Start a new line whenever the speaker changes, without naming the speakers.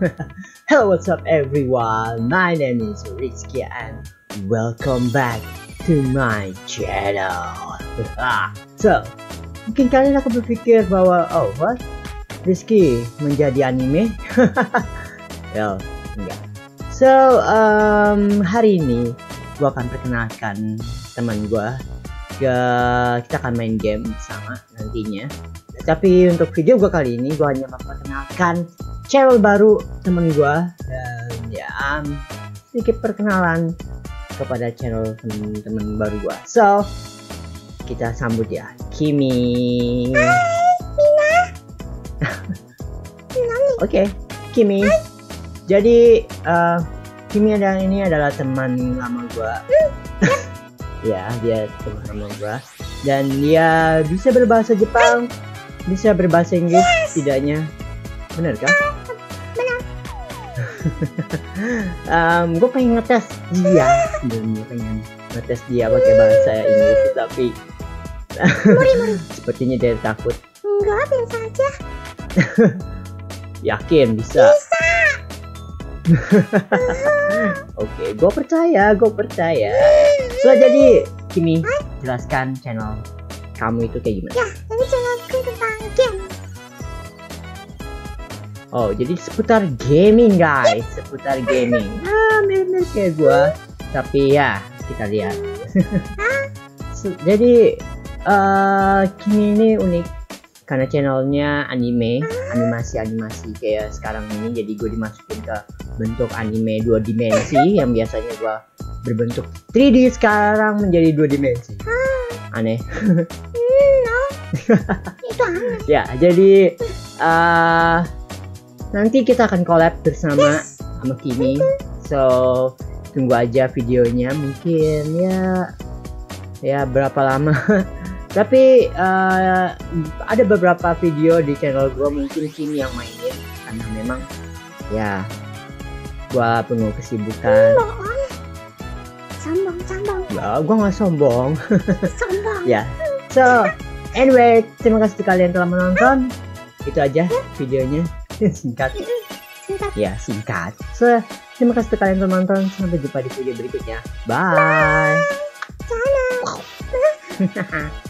Hello, what's up everyone? My name is Rizky and welcome back to my channel. so, mungkin kalian akan berpikir bahwa oh what? Rizky menjadi anime? well, enggak. So, um, hari ini gue akan perkenalkan teman gue ke kita akan main game sama nantinya tapi untuk video gue kali ini gue hanya memperkenalkan channel baru temen gue dan ya um, sedikit perkenalan kepada channel temen-temen baru gue so kita sambut ya Kimi. Oke okay, Kimi. Hai. jadi uh, Kimi ada ini adalah teman lama gue ya. Dia teman lama gue dan dia bisa berbahasa Jepang bisa berbahasa Inggris yes. tidaknya. Benar kan um, gue pengen ngetes dia. Sebenarnya pengen. Ngetes dia pakai bahasa Inggris tapi
muri, muri.
sepertinya dia takut.
Enggak biasa aja
yakin bisa?
Bisa.
Oke, gue percaya, gue percaya. So jadi, Kimi, jelaskan channel kamu itu kayak gimana?
Ya,
Oh, jadi seputar gaming guys, seputar gaming. Ah, mirip-mirip kayak gue. Tapi ya, kita lihat. jadi, uh, Kimi ini unik karena channelnya anime animasi-animasi kayak sekarang ini jadi gue dimasukin ke bentuk anime dua dimensi yang biasanya gue berbentuk 3D sekarang menjadi dua dimensi aneh
hmm, itu aneh
ya jadi uh, nanti kita akan collab bersama yes. sama Kimi. So tunggu aja videonya. Mungkin ya ya berapa lama. Tapi uh, ada beberapa video di channel gue mungkin sini yang mainin. Karena memang ya gue penuh kesibukan.
Sombong sombong
ya gue nggak sombong.
Sombong
ya. So anyway terima kasih kalian telah menonton. Itu aja videonya singkat.
Singkat.
Ya singkat. So terima kasih kalian telah menonton sampai jumpa di video berikutnya. Bye, bye.
Wow.